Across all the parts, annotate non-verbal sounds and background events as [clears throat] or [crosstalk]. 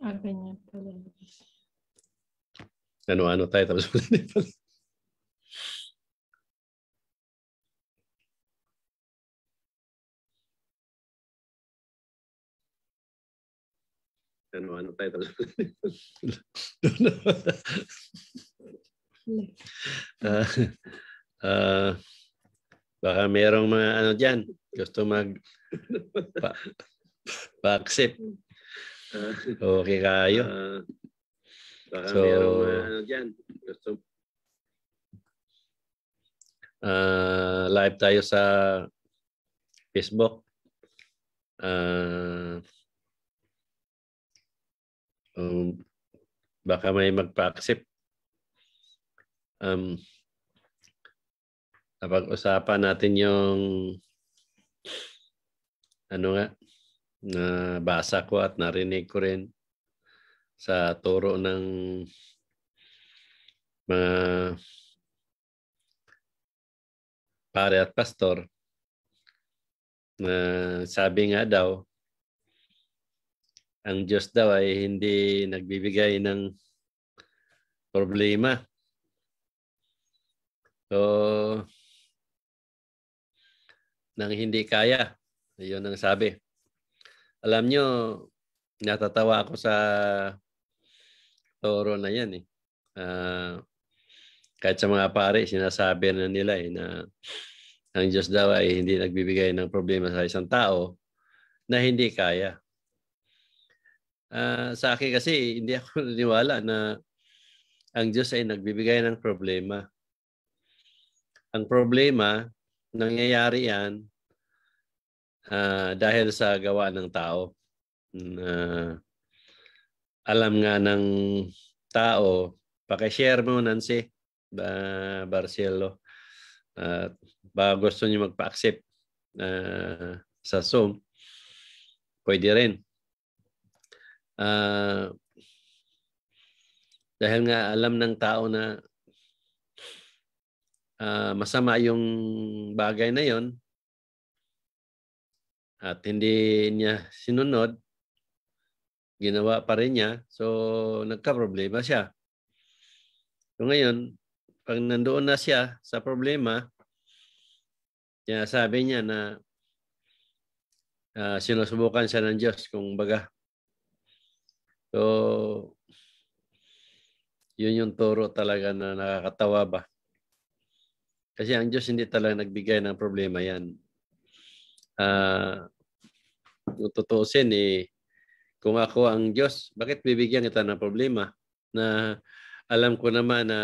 Ah, ganyan pala. Ano-ano tayo tapos [laughs] wala pala. Ano-ano tayo tapos. [laughs] Ah, ah, baka merong mga ano dyan, gusto mag [laughs] pa, pa-accept. Okay kayo. Ah, baka So, merong mga ano dyan. Gusto Ah, live tayo sa Facebook. Ah, um, baka may magpa-accept. Um, napag-usapan natin yung ano nga na basa ko at narinig ko rin sa turo ng mga pare at pastor na sabi nga daw ang Diyos daw ay hindi nagbibigay ng problema. So, nang hindi kaya. Yun ang sabi. Alam nyo, natatawa ako sa toro na yan eh. Ah, kahit sa mga pare, sinasabi na nila eh na ang Diyos daw ay hindi nagbibigay ng problema sa isang tao na hindi kaya. Ah, sa akin kasi, hindi ako [laughs] naniwala na ang Diyos ay nagbibigay ng problema. Ang problema, nangyayari yan ah, dahil sa gawa ng tao. Na alam nga ng tao, pakishare mo Nancy, ba Barcelo. At baka gusto niyo magpa-accept ah, sa Zoom, pwede rin. Ah, dahil nga alam ng tao na ah, masama yung bagay na yon at hindi niya sinunod, ginawa pa rin niya, so nagka-problema siya. So ngayon, pag nandoon na siya sa problema, kaya sabi niya na ah, sinusubukan siya ng Diyos kung baga. So, yun yung turo talaga na nakakatawa ba. Kasi ang Diyos hindi talaga nagbigay ng problema yan. Ah, kung tutuusin eh, kung ako ang Diyos, bakit bibigyan kita ng problema na alam ko naman na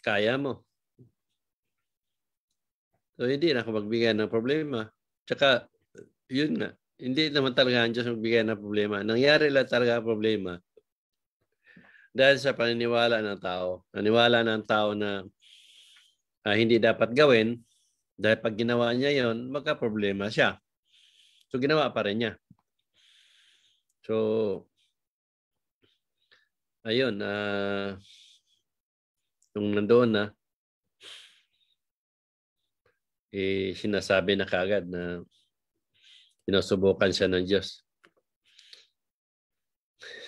kaya mo. So, hindi na ako magbigay ng problema. Tsaka, yun nga, hindi naman talaga ang Diyos magbigay ng problema. Nangyari lang talaga ang problema dahil sa paniniwala ng tao. Naniwala ng tao na ah, hindi dapat gawin dahil pag ginawa niya yon magka-problema siya. So, ginawa pa rin niya. So, ayun, ah nung nandoon na, eh, sinasabi na kagad na sinusubukan siya ng Diyos.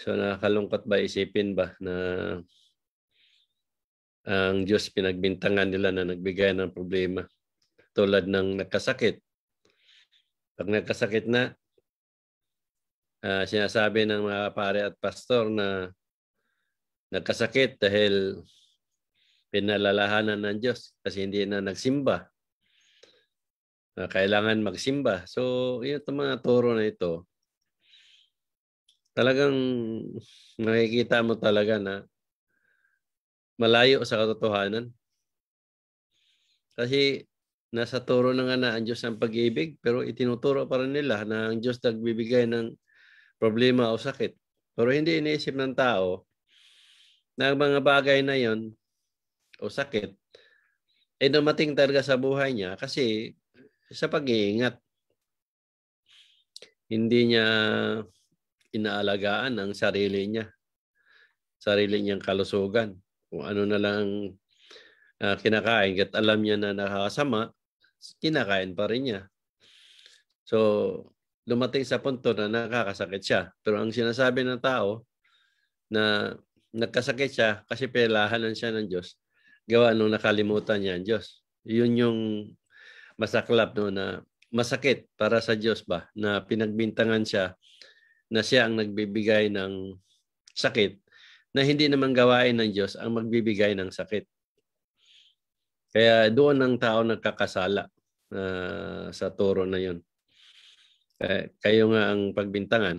So nakakalungkot ba isipin ba na ang Diyos pinagbintangan nila na nagbigay ng problema tulad ng nagkasakit. Pag nagkasakit na, ah, sinasabi ng mga pare at pastor na nagkasakit dahil pinalalahanan ng Diyos kasi hindi na nagsimba. Na kailangan magsimba. So, itong mga turo na ito, talagang nakikita mo talaga na malayo sa katotohanan. Kasi nasa turo na nga na ang Diyos ang pag-ibig, pero itinuturo pa rin nila na ang Diyos nagbibigay ng problema o sakit. Pero hindi iniisip ng tao na ang mga bagay na yon o sakit ay dumating talaga sa buhay niya kasi sa pag-iingat. Hindi niya inaalagaan ang sarili niya. Sarili niyang kalusugan. Kung ano na lang uh, kinakain at alam niya na nakakasama, kinakain pa rin niya. So, dumating sa punto na nakakasakit siya. Pero ang sinasabi ng tao na nagkasakit siya kasi pelahanan siya ng Diyos, gawa nung nakalimutan niya ang Diyos. Yun yung masaklap no na masakit para sa Diyos ba na pinagbintangan siya na siya ang nagbibigay ng sakit na hindi naman gawain ng Diyos ang magbibigay ng sakit. Kaya doon ang tao nagkakasala uh, sa turo na yun. Kaya, kayo nga ang pagbintangan.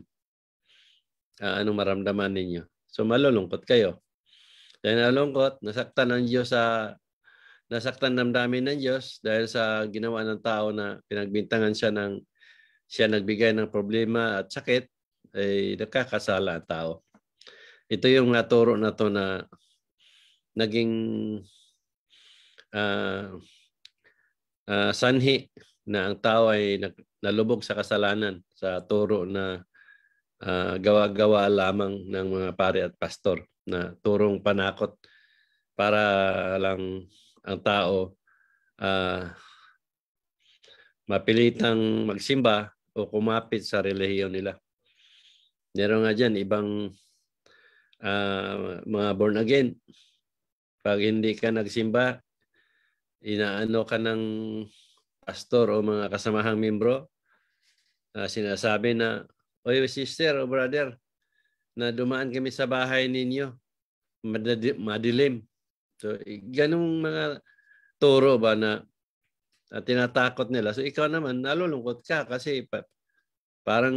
Uh, anong maramdaman ninyo? So malulungkot kayo. Dahil nalungkot, nasaktan ng Diyos sa nasaktan damdamin ng Diyos dahil sa ginawa ng tao na pinagbintangan siya ng siya nagbigay ng problema at sakit ay nakakasala ang tao. Ito yung naturo na to na naging uh, uh, sanhi na ang tao ay nalubog sa kasalanan sa turo na uh, gawa-gawa lamang ng mga pare at pastor na turong panakot para lang ang tao uh, mapilitang magsimba o kumapit sa relihiyon nila. Meron nga dyan ibang uh, mga born again. Pag hindi ka nagsimba, inaano ka ng pastor o mga kasamahang membro, uh, sinasabi na, Oy, sister o brother, na dumaan kami sa bahay ninyo, madilim. So, ganung mga turo ba na uh, tinatakot nila. So, ikaw naman, nalulungkot ka kasi pa, parang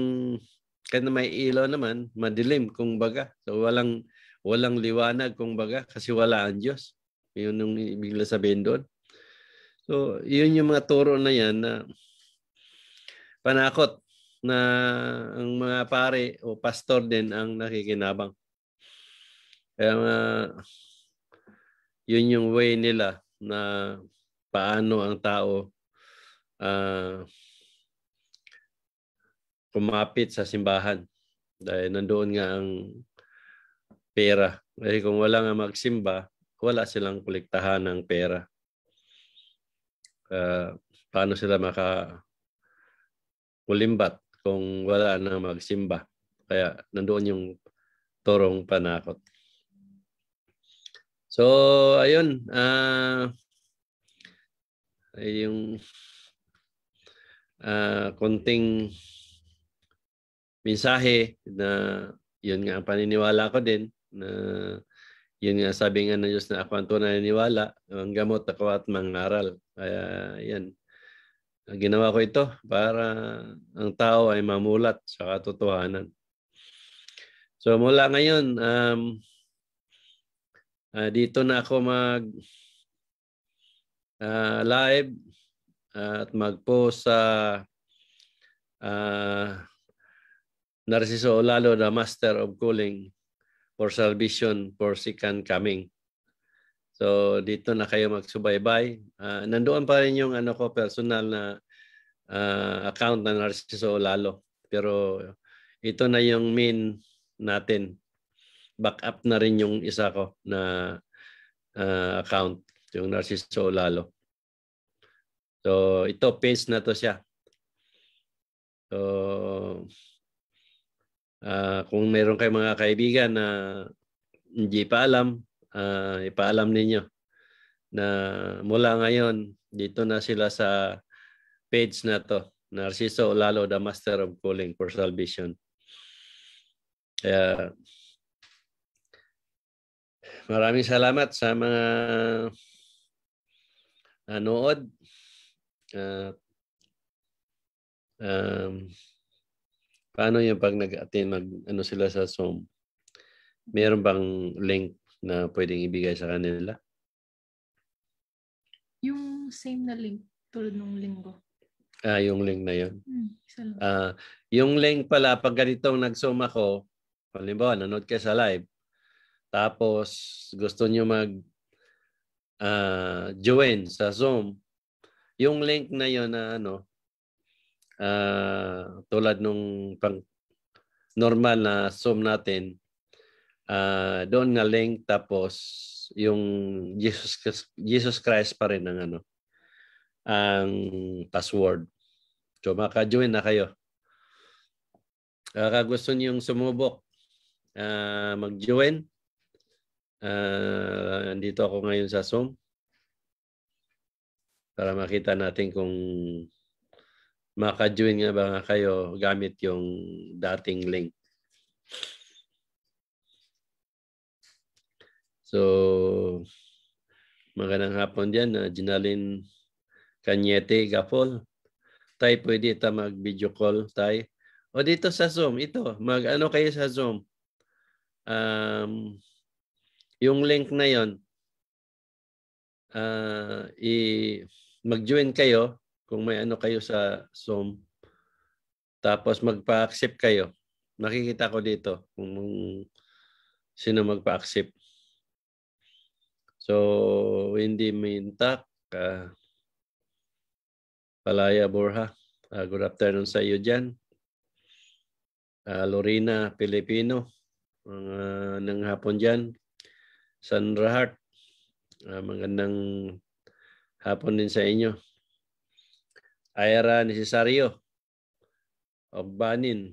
na may ilaw naman, madilim kung baga. So walang walang liwanag kung baga kasi wala ang Diyos. Yun yung ibig sabihin doon. So yun yung mga turo na yan na panakot na ang mga pare o pastor din ang nakikinabang. Kaya mga, yun yung way nila na paano ang tao uh, kumapit sa simbahan dahil nandoon nga ang pera. Dahil kung wala nga magsimba, wala silang kolektahan ng pera. Uh, paano sila maka kulimbat kung wala na magsimba? Kaya nandoon yung torong panakot. So, ayun. Uh, yung uh, konting mensahe na yun nga ang paniniwala ko din na yun nga sabi nga ng Diyos na ako ang tunay naniwala, ang gamot ako at mangaral. Kaya yan, ginawa ko ito para ang tao ay mamulat sa katotohanan. So mula ngayon, um, uh, dito na ako mag uh, live at mag-post sa uh, Narciso Olalo, the Master of Cooling for Salvation for Second Coming. So dito na kayo magsubaybay. Uh, nandoon pa rin yung ano ko personal na uh, account na Narciso Olalo. Pero ito na yung main natin. Backup na rin yung isa ko na uh, account, yung Narciso Olalo. So ito page na to siya. So uh, kung meron kayong mga kaibigan na hindi pa alam, uh, ipaalam ninyo na mula ngayon, dito na sila sa page na to, Narciso Lalo, the Master of Calling for Salvation. Kaya maraming salamat sa mga nanood. Uh, um, Paano yung pag nag-attend, mag, ano sila sa Zoom? Meron bang link na pwedeng ibigay sa kanila? Yung same na link tulad ng linggo. Ah, yung link na yun. Hmm, ah, yung link pala, pag ganitong nag-zoom ako, halimbawa, nanood ka sa live, tapos gusto nyo mag uh, join sa Zoom, yung link na yun na ano, uh, tulad nung pang normal na Zoom natin, uh, doon nga link tapos yung Jesus Jesus Christ pa rin ang ano ang password. So maka-join na kayo. Kaka gusto niyong sumubok, uh, mag-join. Uh, andito ako ngayon sa Zoom para makita natin kung maka-join nga ba kayo gamit yung dating link. So, magandang hapon dyan, uh, Ginalin Kanyete Gapol. Tay, pwede ita mag-video call, tay. O dito sa Zoom, ito, mag-ano kayo sa Zoom. Um, yung link na yon uh, i mag-join kayo kung may ano kayo sa Zoom. Tapos magpa-accept kayo. Nakikita ko dito kung sino magpa-accept. So, hindi mintak. Uh, Palaya Borja. Uh, good afternoon sa iyo dyan. Uh, Lorena Pilipino. Uh, ng hapon dyan. Sandra Hart. Uh, magandang hapon din sa inyo. Ayara Necesario. Ogbanin.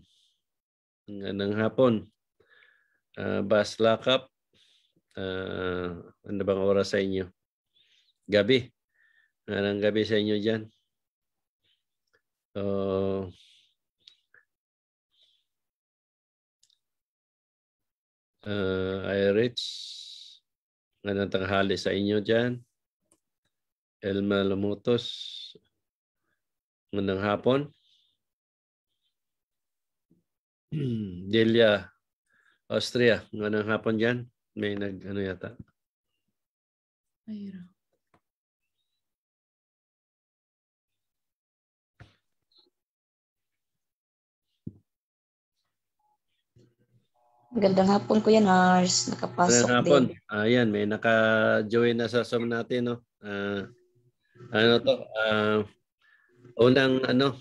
Ng hapon. Uh, Bas Lakap. Uh, ano bang oras sa inyo? Gabi. Anong gabi sa inyo dyan? Uh, uh, Irich. Ngayong tanghali sa inyo dyan. Elma Lumutos. Ngayong hapon. [clears throat] Delia, Austria. Ngayong hapon dyan. May nag, ano yata? Ayra. Magandang hapon, Kuya Nars. Nakapasok Magandang hapon. din. Ayan, may naka-join na sa Zoom natin. No? Uh, ano to? Uh, unang ano?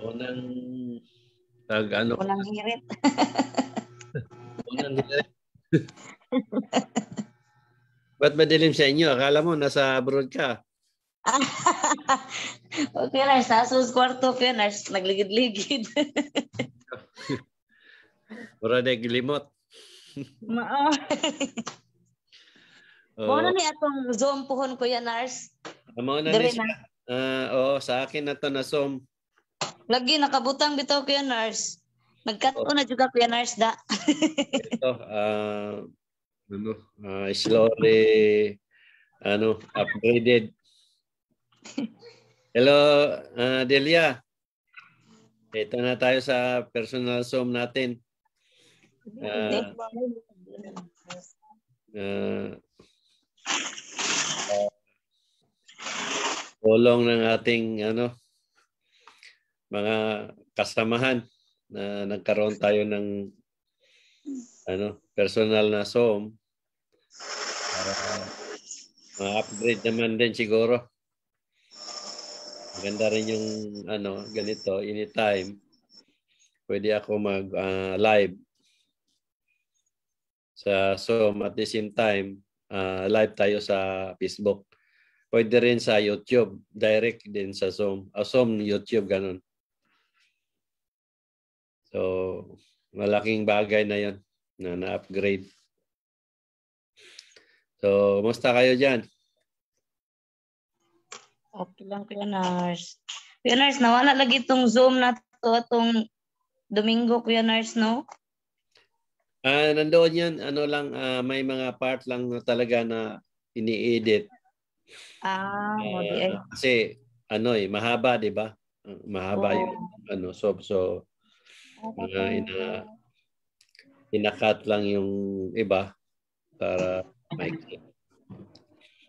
Unang tag ano? Unang hirit. [laughs] unang hirit. Ba't madilim sa inyo? Akala mo nasa abroad ka. [laughs] okay, Nars. Sa sus kwarto, Kuya Nars. Nagligid-ligid. [laughs] Mura na gilimot. Mao. Oo. Mo na ni atong Zoom puhon Kuya Nars. Amo na Dire ni siya. Ah, oo, sa akin na to na Zoom. Lagi nakabutang bitaw Kuya Nars. Nagkat-o na juga Kuya Nars da. Ito, [laughs] ah, ano, ah, slowly, ano, upgraded. Hello, ah, Delia. Ito na tayo sa personal Zoom natin. Ah, ah, ah, tulong ng ating ano mga kasamahan na nagkaroon tayo ng ano personal na Zoom para ma-upgrade naman din siguro. Maganda rin yung ano ganito anytime pwede ako mag ah, live sa Zoom at the same time ah, live tayo sa Facebook. Pwede rin sa YouTube, direct din sa Zoom. Ah, Zoom, YouTube, ganun. So, malaking bagay na yon na na-upgrade. So, musta kayo dyan? Okay lang Kuya Nars. Kuya Nars, nawala lagi itong Zoom na to atong Domingo Kuya Nars, no? Ah, nandoon yun, ano lang, ah, may mga part lang na talaga na ini-edit. Ah, mo di ay. Ah, kasi, ano eh, mahaba, di ba? Ah, Mahaba Oo. yung, ano, so, so, mga ina, inakat lang yung iba para maikli. [laughs]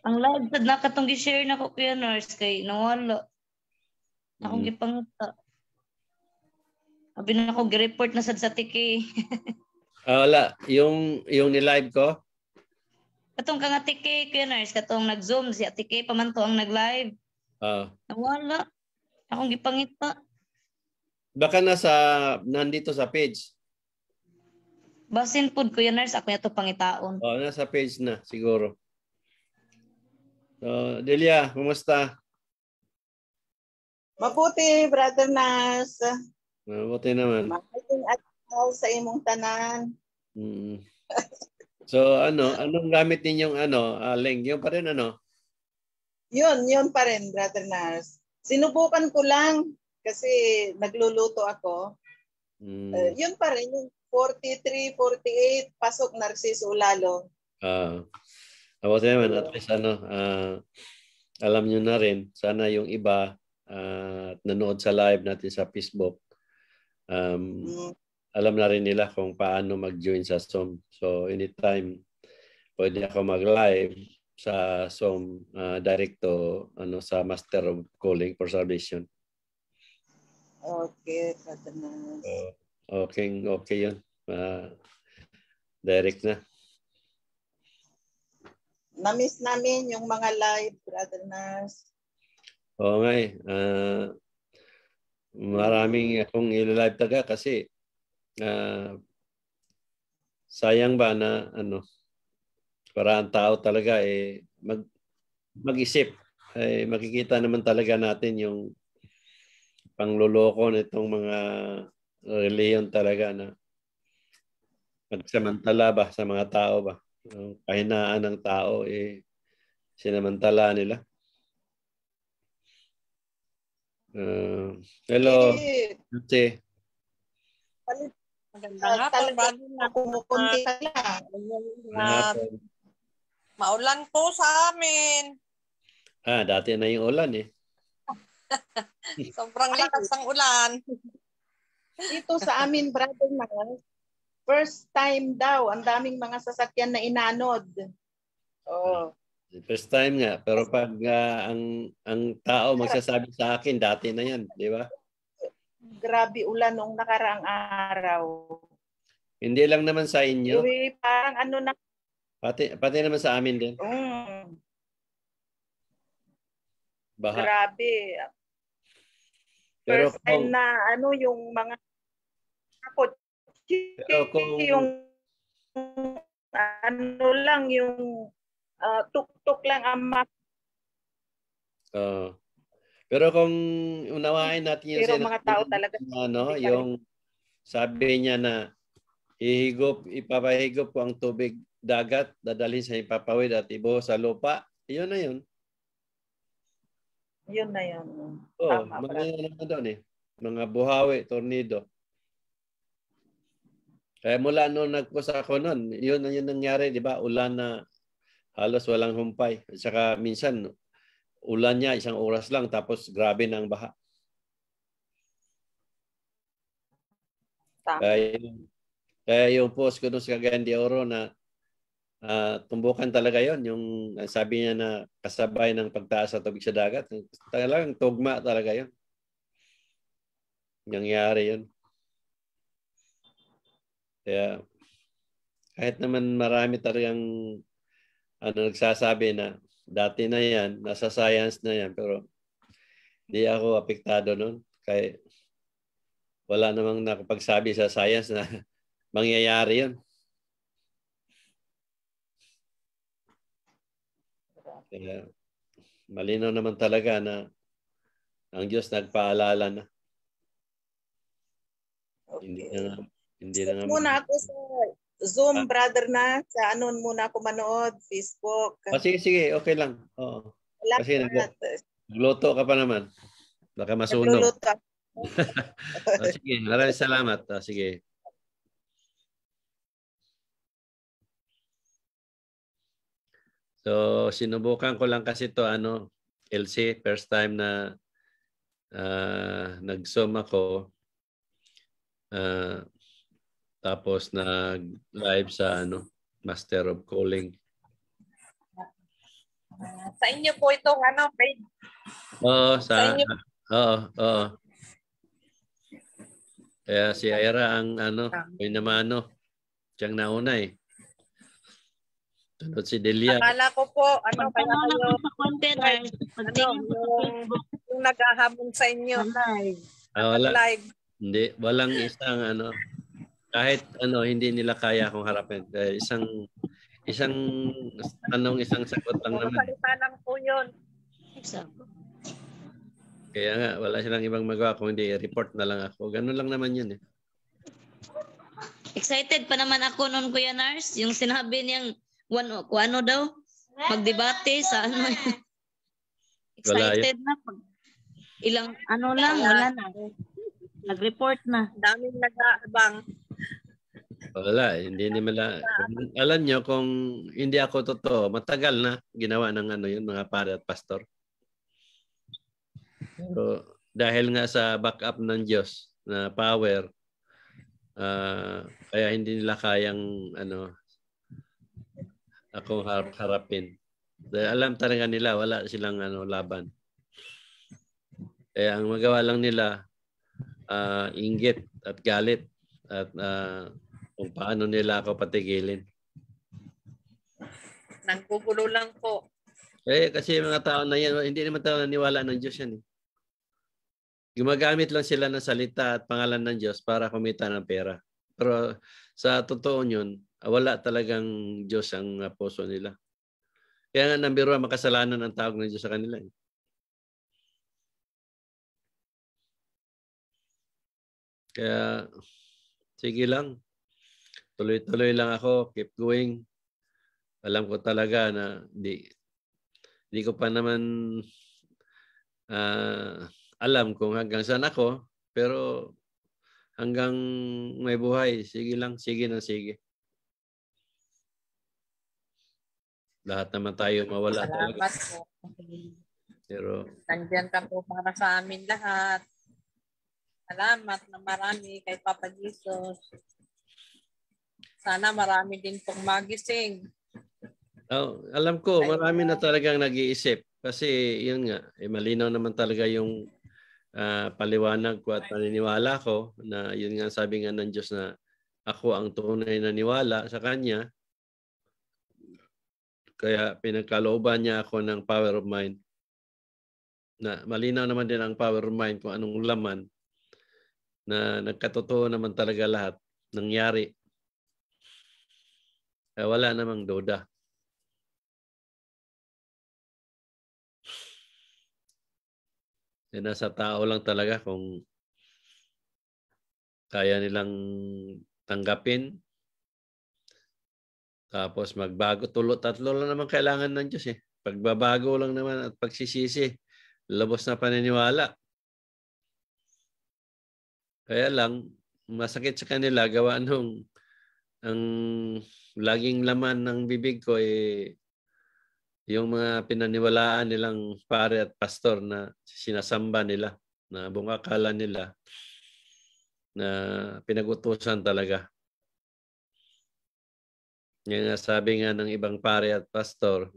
Ang live sad na katong gi-share na ko Kuya Nars kay nawala. Akong Mm. gipangita. Abi na ako gi-report na sad sa tiki. [laughs] Ah, wala, yung, yung ni-live ko, Katong ka nga tiki Kuya Nars katong nag-zoom si tiki pa man to ang nag-live. ah, Nawala. Akong gipangita. baka nasa, nandito sa page. Basin pud Kuya Nars ako yato pangitaon. Oh, nasa page na, siguro. So, Delia, kumusta? Mabuti, Brother Nas. Mabuti naman. Maayong adlaw sa imong tanan. Mm. [laughs] So ano, anong gamit ninyong ano, uh, Leng? Yung pa rin ano? Yun, yun pa rin, Brother Nars. Sinubukan ko lang kasi nagluluto ako. Mm. Uh, yun pa rin, yung 43, 48, pasok Narciso lalo. Ah. Mabuti naman at least ano, ah, alam nyo na rin, sana yung iba ah, at nanood sa live natin sa Facebook, um, Mm. Alam na rin nila kung paano mag-join sa Zoom. So anytime pwede ako mag-live sa Zoom uh, directo ano sa Master of Calling for Salvation. Okay, Nars. So, okay, okay 'yun. Uh, direct na. Namiss namin yung mga live, Brother Nars. Oo nga eh. Ah, maraming akong ilalive taga kasi ah, sayang ba na ano para ang tao talaga eh mag mag-isip. Eh makikita naman talaga natin yung pangloloko nitong mga reliyon talaga na magsamantala ba sa mga tao ba? Ang kahinaan ng tao eh sinamantala nila. Uh, hello, Eh, palit- Magandang hapon, talaga brother na kumukunti ka lang. na maulan po sa amin. Ah, dati na yung ulan eh. [laughs] Sobrang lakas ng ulan. Dito sa amin, Brother Nars, first time daw, ang daming mga sasakyan na inanod. Oh, First time nga, pero pag ah, ang ang tao magsasabi sa akin, dati na yan, di ba? Grabe ulan nung nakaraang araw. Hindi lang naman sa inyo, Uy, parang ano na, pati, pati naman sa amin din. mm, Baha. grabe. Pero First time kung, na ano yung mga kotse, pero kung, yung ano lang yung ah, tuk-tuk lang ang mak- oh. Pero kung unawain natin yung pero mga tao talaga ano, yung sabi niya na ihigop, ipapahigop ko ang tubig dagat, dadalhin sa ipapawid at ibo sa lupa. Yun na yun. yun na yun. Oh, Tama, mga brother. ano doon eh. Mga buhawi, tornado. Kaya mula noon nagpusa ako noon, yun na yun nangyari, di ba? Ulan na halos walang humpay. At saka minsan, ulan niya isang oras lang tapos grabe na ang baha. Tama. Kaya, kaya yung post ko sa Cagayan de Oro na ah, tumbukan talaga yon yung sabi niya na kasabay ng pagtaas sa tubig sa dagat. Talagang tugma talaga yon Nangyari yun. Kaya kahit naman marami talagang ano nagsasabi na dati na yan, nasa science na yan, pero di ako apektado nun. Kaya wala namang nakapagsabi sa science na [laughs] mangyayari yun. Kaya malinaw naman talaga na ang Diyos nagpaalala na. Hindi na Okay. nga, hindi na nga. Muna ako sa Zoom, brother na. Sa ano muna ako manood, Facebook. Oh, sige, sige, okay lang. Oo. Salamat. kasi nag- Nagluto ka pa naman. Baka masunog. Nagluluto. [laughs] Oh, sige, maraming salamat. Oh, sige. So, sinubukan ko lang kasi to ano, LC, first time na ah, nag-zoom ako. Ah, tapos nag-live sa ano, Master of Calling. Ah, sa inyo po itong ano, page. Oo, Sa sa inyo. Oo, oo. Kaya si Ira ang ano, may namano. Siyang nauna eh. Tunod si Delia. Akala ko po, ano, kaya kayo, sa ano, pagtingin ko sa yung, Facebook yung naghahamon sa inyo. live. Ah, wala, Live. hindi, walang isang ano, kahit ano, hindi nila kaya akong harapin. Kaya isang, isang tanong, isang sagot lang naman. salita lang po yun. Kaya nga, wala silang ibang magawa kung hindi report na lang ako. Ganun lang naman yun eh. Excited pa naman ako noon, Kuya Nars. Yung sinabi niyang, kung ano daw, magdebate sa ano. Wala [laughs] Excited na. Pag ilang, ano lang, wala na. Nag-report na. Daming nag-aabang. Wala, hindi naman la- Alam nyo, kung hindi ako totoo, matagal na ginawa ng ano yun, mga pare at pastor. Pero dahil nga sa backup ng Diyos na power, ah, kaya hindi nila kayang ano, ako harap harapin. Dahil alam talaga nila, wala silang ano, laban. Kaya ang magawa lang nila, ah, inggit at galit at ah, kung paano nila ako patigilin. Nanggugulo lang po. Eh, kasi mga tao na yan, hindi naman tao naniwala ng Diyos yan. Eh. Gumagamit lang sila ng salita at pangalan ng Diyos para kumita ng pera. Pero sa totoo yun, wala talagang Diyos ang puso nila. Kaya nga number one, makasalanan ang tawag ng Diyos sa kanila. Eh. Kaya, sige lang. Tuloy-tuloy lang ako. Keep going. Alam ko talaga na di, di ko pa naman ah, alam kung hanggang saan ako. Pero hanggang may buhay, sige lang, sige na sige. Lahat naman tayo mawala talaga. Salamat po. Pero Nandyan ka po para sa amin lahat. Salamat na marami kay Papa Jesus. Sana marami din pong magising. Oh, alam ko, marami na talagang nag-iisip. Kasi yun nga, eh, malinaw naman talaga yung ah, paliwanag ko at paniniwala ko na yun nga sabi nga ng Diyos na ako ang tunay na niwala sa Kanya. Kaya pinagkalooban niya ako ng power of mind. Na malinaw naman din ang power of mind kung anong laman na nagkatotoo naman talaga lahat nangyari. Kaya wala namang duda. Eh, nasa tao lang talaga kung kaya nilang tanggapin. Tapos magbago. Tulo, tatlo lang naman kailangan ng Diyos eh. Pagbabago lang naman at pagsisisi. Labos na paniniwala. Kaya lang, masakit sa kanila gawa nung ang laging laman ng bibig ko eh yung mga pinaniwalaan nilang pare at pastor na sinasamba nila, na buong akala nila na pinagutusan talaga. Yung nga sabi nga ng ibang pare at pastor,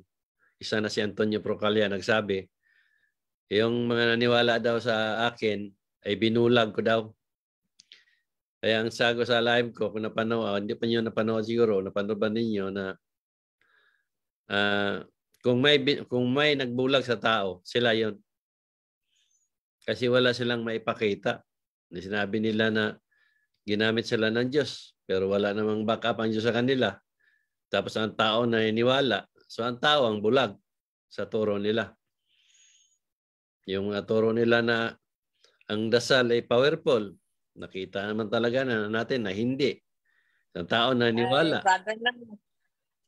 isa na si Antonio Procalya nagsabi, yung mga naniwala daw sa akin ay binulag ko daw. Kaya ang sago sa live ko, kung napanood, hindi pa niyo napanood siguro, napanood ba ninyo na ah, kung may kung may nagbulag sa tao, sila 'yon. Kasi wala silang maipakita. Sinabi nila na ginamit sila ng Diyos, pero wala namang backup ang Diyos sa kanila. Tapos ang tao na iniwala. So ang tao ang bulag sa turo nila. Yung uh, turo nila na ang dasal ay powerful. Nakita naman talaga na natin na hindi. Ang tao na iniwala. Ay, brother lang.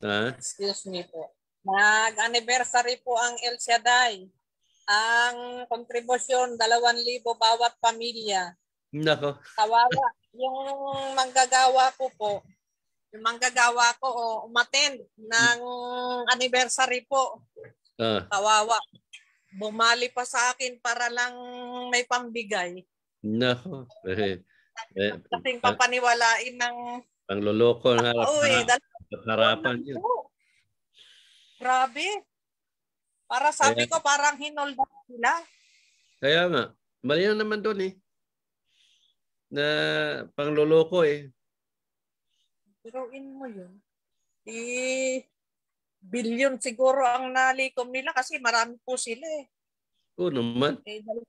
Ha? Excuse me po. Mag-anniversary po ang El Shaddai. Ang kontribusyon, 2,000 bawat pamilya. Nako. Kawawa. Yung manggagawa ko po, yung manggagawa ko, oh, umattend ng anniversary po. Ah, Kawawa. Bumali pa sa akin para lang may pambigay. Nako. Eh, eh, Kasing papaniwalain ng ang loloko ng harap, Uy, harap, dal- harapan yun. Grabe. Para sabi Kaya- ko, parang hinolda sila. Kaya nga, mali na naman doon eh. Na pangloloko eh. Biruin mo yun. Eh, billion siguro ang nalikom nila kasi marami po sila eh. Oo naman. eh dal-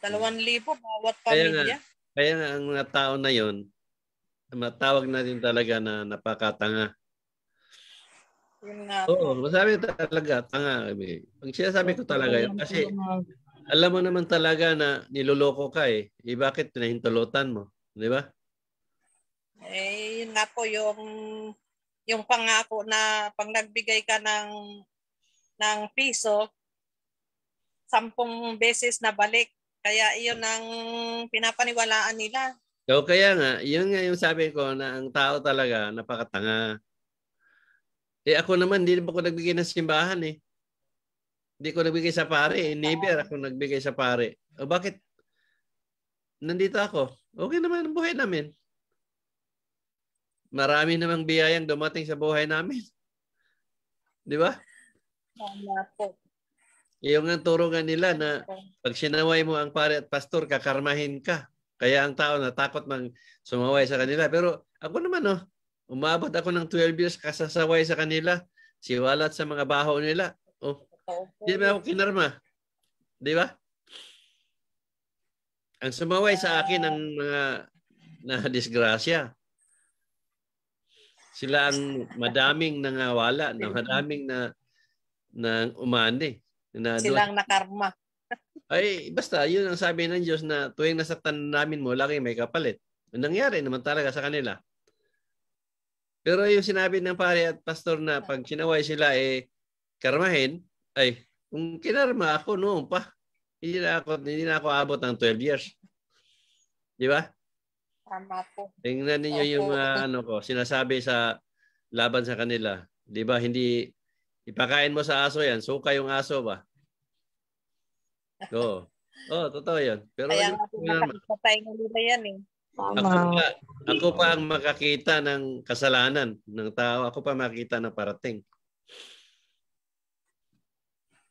dalawang libo bawat Kaya pamilya. Kaya nga ang mga tao na yon, matawag natin talaga na napakatanga. Yun nga Oo, masabi talaga, tanga kami. Pag sinasabi ko talaga yun, kasi Alam mo naman talaga na niloloko ka eh. Eh bakit pinahintulutan mo? Di ba? Eh, yun nga po yung yung pangako na pag nagbigay ka ng ng piso, sampung beses na balik. Kaya iyon ang pinapaniwalaan nila. So kaya nga, yun nga yung sabi ko na ang tao talaga napakatanga. Eh ako naman, hindi ba ako nagbigay ng simbahan eh. Hindi ko nagbigay sa pare. Eh. Never ako nagbigay sa pare. O bakit? Nandito ako. Okay naman ang buhay namin. Marami namang biyayang dumating sa buhay namin. Di ba? Tama po. Yung ang turugan nila na pag sinaway mo ang pare at pastor, kakarmahin ka. Kaya ang tao natakot mang sumaway sa kanila. Pero ako naman, oh, umabot ako ng 12 years kasasaway sa kanila. Siwalat sa mga baho nila. Oh, Hindi ba ako kinarma? Di ba? Ang sumaway sa akin ang mga na disgrasya. Sila ang madaming nangawala, na madaming na na umani. Na Silang nakarma. [laughs] ay, basta, yun ang sabi ng Diyos na tuwing nasaktan namin mo, lagi may kapalit. Nangyari naman talaga sa kanila. Pero yung sinabi ng pare at pastor na pag sinaway sila, eh, karmahin, ay, kung kinarma ako noon pa, hindi na ako, hindi na ako abot ng 12 years. Di ba? Tama po. Tingnan niyo Opo. yung ah, ano ko, sinasabi sa laban sa kanila. Di ba? Hindi, ipakain mo sa aso yan, suka yung aso ba? Oo. Oo, totoo yan. Pero Kaya nga po nakakapatay nila yan eh. ako pa, ako pa ang makakita ng kasalanan ng tao. Ako pa makita ng parating.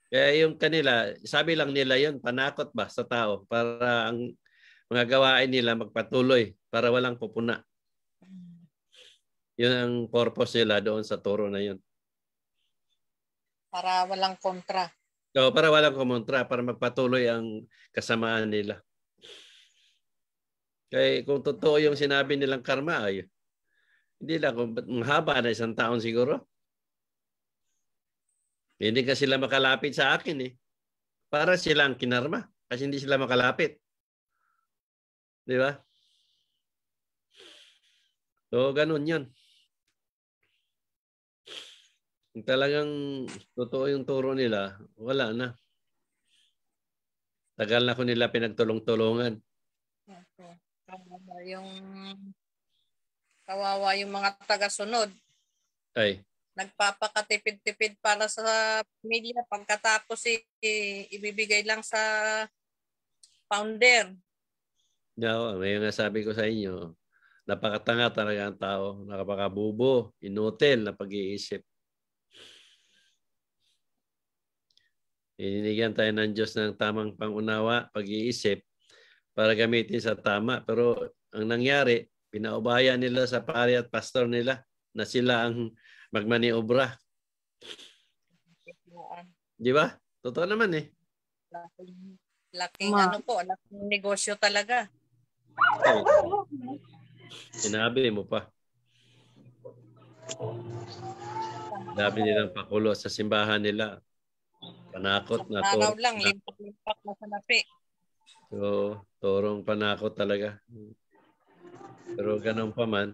Kaya yung kanila, sabi lang nila yon panakot ba sa tao para ang mga gawain nila magpatuloy para walang pupuna. Yun ang purpose nila doon sa turo na yun. Para walang kontra. So, para walang kumontra, para magpatuloy ang kasamaan nila. Kaya kung totoo yung sinabi nilang karma, ay, hindi lang, kung ba't mahaba na isang taon siguro. Hindi ka sila makalapit sa akin eh. Para silang kinarma kasi hindi sila makalapit. Di ba? So, ganun yun. Kung talagang totoo yung turo nila, wala na. Tagal na ko nila pinagtulong-tulungan. Kawawa yung kawawa yung mga taga-sunod. Ay, Nagpapakatipid-tipid para sa pamilya pagkatapos i- ibibigay lang sa founder. no, may nga sabi ko sa inyo, napakatanga talaga ang tao, nakapakabubo, inutil na pag-iisip. Ininigyan tayo ng Diyos ng tamang pangunawa, pag-iisip, para gamitin sa tama. Pero ang nangyari, pinaubaya nila sa pari at pastor nila na sila ang magmaniobra. Di ba? Totoo naman eh. Laking, laking Ma. ano po, laking negosyo talaga. Ay, Sinabi mo pa. Sabi nilang pakulo sa simbahan nila. Panakot na to. lang, limpak-limpak na sa lapi. So, torong panakot talaga. Pero ganun pa man,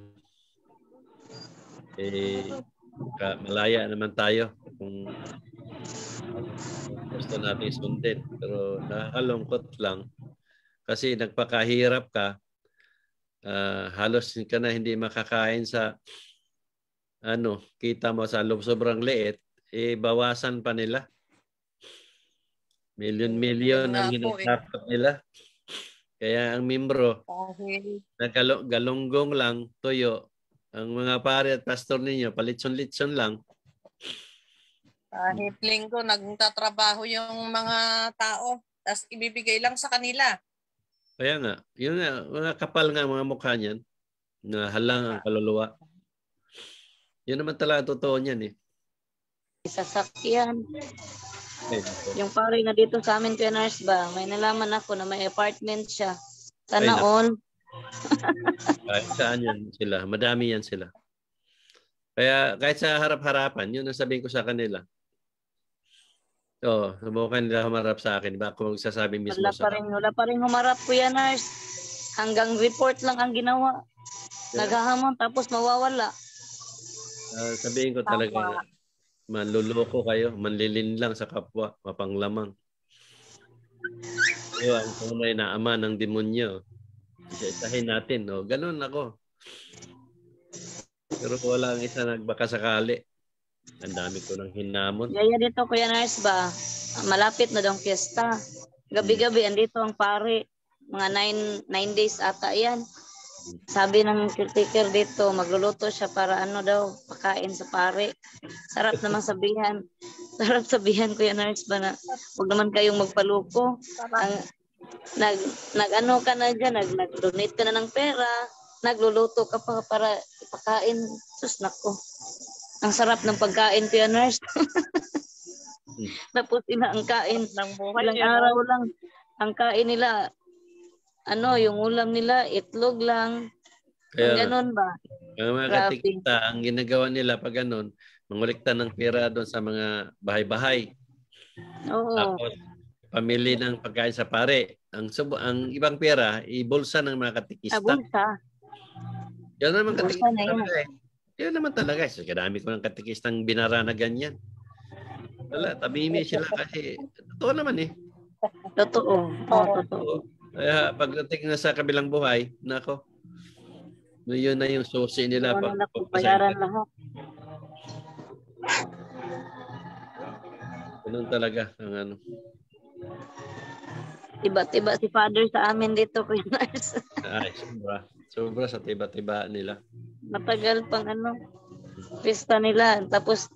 eh, malaya naman tayo kung gusto natin sundin. Pero nakakalungkot lang kasi nagpakahirap ka, ah, halos ka na hindi makakain sa ano, kita mo sa loob sobrang liit, eh bawasan pa nila. Milyon-milyon ang po eh. hinatakot nila. Kaya ang membro, Dahil nagalo- galunggong lang, tuyo. Ang mga pare at pastor ninyo, palitson-litson lang. kahit linggo nagtatrabaho yung mga tao, tapos ibibigay lang sa kanila. Kaya nga, yun nga, mga kapal nga mga mukha niyan, na halang ang kaluluwa. Yun naman talaga totoo niyan eh. Sasakyan. Yung pare na dito sa amin, Kuya Nars ba, may nalaman ako na may apartment siya. Sana Ay, all. [laughs] Kahit saan yan sila. Madami yan sila. Kaya kahit sa harap-harapan, yun ang sabihin ko sa kanila. Oo, subukan nila humarap sa akin. Ba ako magsasabi mismo Wala sa pa rin, wala pa rin humarap Kuya Nars. Hanggang report lang ang ginawa. Naghahamon tapos mawawala. Ah, sabihin ko talaga na manluloko kayo, manlilin lang sa kapwa, mapanglamang. Yo, ang tunay na ama ng demonyo. Isa-isahin natin, no? Ganun ako. Pero wala ang isa nagbaka sakali. Ang dami ko ng hinamon. Yaya dito Kuya Nars ba? Malapit na daw ang fiesta. Gabi-gabi andito ang pare. Mga nine, nine days ata yan. Sabi ng caretaker dito, magluluto siya para ano daw, pakain sa pare. Sarap naman sabihan. [laughs] Sarap sabihan Kuya Nars ba na huwag naman kayong magpaluko. Ang, nag, nag ano ka na dyan, nag, nag-donate ka na ng pera, nagluluto ka pa para ipakain. Sus, nako. Ang sarap ng pagkain, Kuya Nars. [laughs] Tapos ina ang kain. ng buhay. Ilang araw lang. Ang kain nila, ano, yung ulam nila, itlog lang. Kaya, Ganun ba? mga Grabe. katikita, ang ginagawa nila pag ganun, mangulikta ng pera doon sa mga bahay-bahay. Oo. Tapos, pamili ng pagkain sa pare. Ang subo, ang ibang pera, ibulsa ng mga katikista. Abulsa. Yan naman katikista na yan. eh. Yan naman talaga. So, kadami ko ng katikistang binara na ganyan. Wala, tabimi sila kasi totoo naman eh. Totoo. Oo, totoo. Kaya pagdating na sa kabilang buhay, nako, yun na yung susi nila. Ano na bayaran lahat. Ganun talaga ang ano. Tiba-tiba si father sa amin dito, Kuya Nars. [laughs] Ay, sobra. Sobra sa tiba-tiba nila. Matagal pang ano, pista nila. Tapos,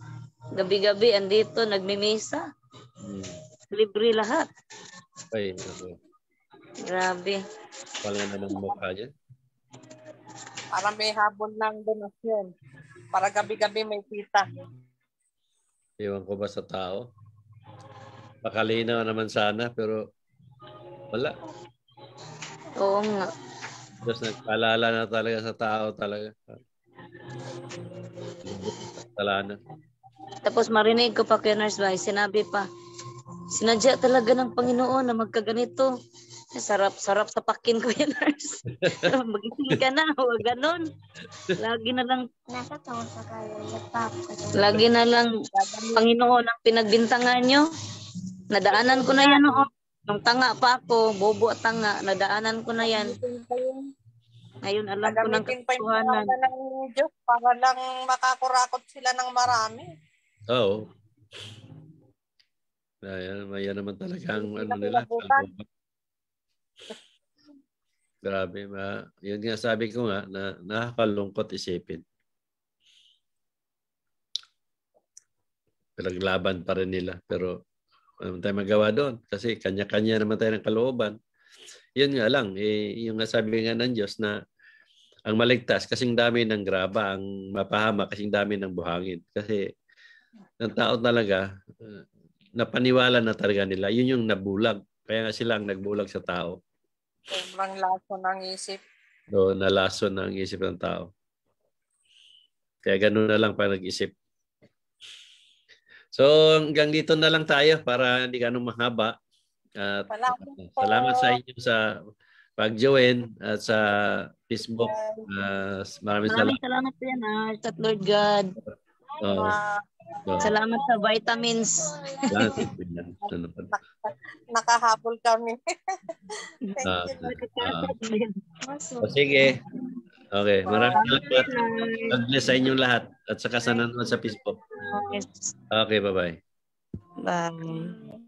gabi-gabi, andito, nagmimisa. Hmm. Libre lahat. Ay, ako. Grabe. Wala naman mukha dyan. Para may habol ng donasyon. Para gabi-gabi may kita. Iwan ko ba sa tao? Pakalinaw naman sana, pero wala. Oo nga. Just nagpaalala na talaga sa tao talaga. Kasalanan. Tapos marinig ko pa kay Nurse Bay, sinabi pa, sinadya talaga ng Panginoon na magkaganito. Sarap, sarap sa pakin [laughs] ko yan, Nurse. [laughs] Magising ka na, huwag ganon. Lagi na lang, Nasa to sa kayo, laptop lagi na lang, Panginoon ang pinagbintangan nyo. Nadaanan ko na yan noon. Nung tanga pa ako, bobo at tanga, nadaanan ko na yan. Ngayon alam ko ng pangalan ng Diyos para lang makakurakot sila ng marami. Oo. Ayan, may yan naman talaga ang ano nila. Pinabutan. Grabe. Ma, yun nga sabi ko nga na nakakalungkot isipin. Pinaglaban pa rin nila. Pero ano naman tayo magawa doon? Kasi kanya-kanya naman tayo ng kalooban. Yun nga lang, eh, yung nasabi nga ng Diyos na ang maligtas kasing dami ng graba, ang mapahama kasing dami ng buhangin. Kasi ng tao talaga, uh, napaniwala na talaga nila. Yun yung nabulag. Kaya nga sila ang nagbulag sa tao. Sobrang laso ng isip. So, nalason na ang isip ng tao. Kaya ganun na lang pa nag-isip. So, hanggang dito na lang tayo para hindi ganun mahaba. At Salamat uh, salamat sa inyo sa pag-join at sa Facebook. Uh, maraming Maraming salamat. salamat po yan, Nurse at Lord God. Uh, so, Salamat sa vitamins. [laughs] nakahabol kami. [laughs] Thank Ah, you. ah. O, sige. Okay, maraming salamat. God bless sa inyong lahat at sa nanonood sa Facebook. Okay, bye-bye. Bye.